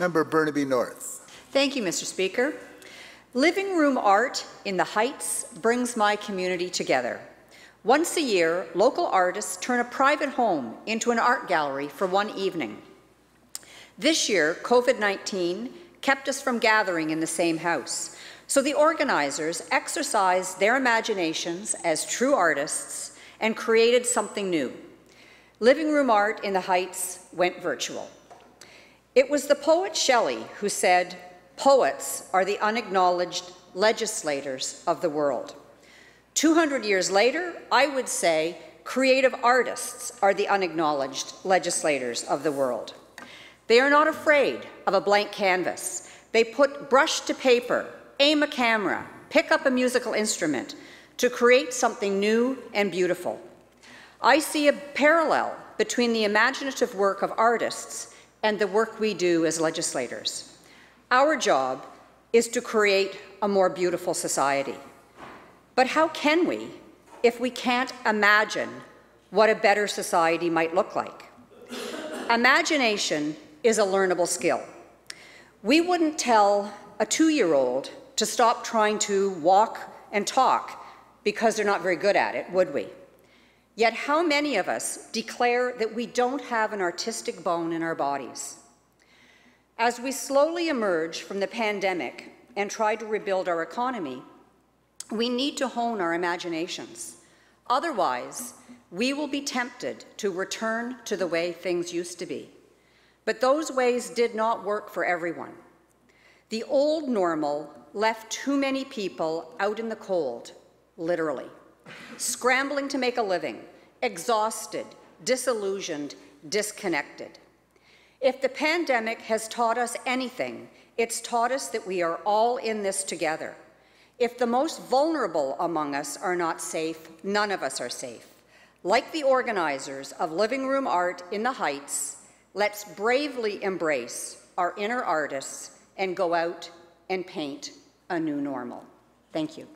Member Burnaby North. Thank you, Mr. Speaker. Living room art in the Heights brings my community together. Once a year, local artists turn a private home into an art gallery for one evening. This year, COVID-19 kept us from gathering in the same house, so the organizers exercised their imaginations as true artists and created something new. Living room art in the Heights went virtual. It was the poet Shelley who said, poets are the unacknowledged legislators of the world. 200 years later, I would say creative artists are the unacknowledged legislators of the world. They are not afraid of a blank canvas. They put brush to paper, aim a camera, pick up a musical instrument to create something new and beautiful. I see a parallel between the imaginative work of artists and the work we do as legislators. Our job is to create a more beautiful society. But how can we if we can't imagine what a better society might look like? Imagination is a learnable skill. We wouldn't tell a two-year-old to stop trying to walk and talk because they're not very good at it, would we? Yet how many of us declare that we don't have an artistic bone in our bodies? As we slowly emerge from the pandemic and try to rebuild our economy, we need to hone our imaginations. Otherwise, we will be tempted to return to the way things used to be. But those ways did not work for everyone. The old normal left too many people out in the cold, literally, scrambling to make a living, exhausted, disillusioned, disconnected. If the pandemic has taught us anything, it's taught us that we are all in this together. If the most vulnerable among us are not safe, none of us are safe. Like the organizers of Living Room Art in the Heights, let's bravely embrace our inner artists and go out and paint a new normal. Thank you.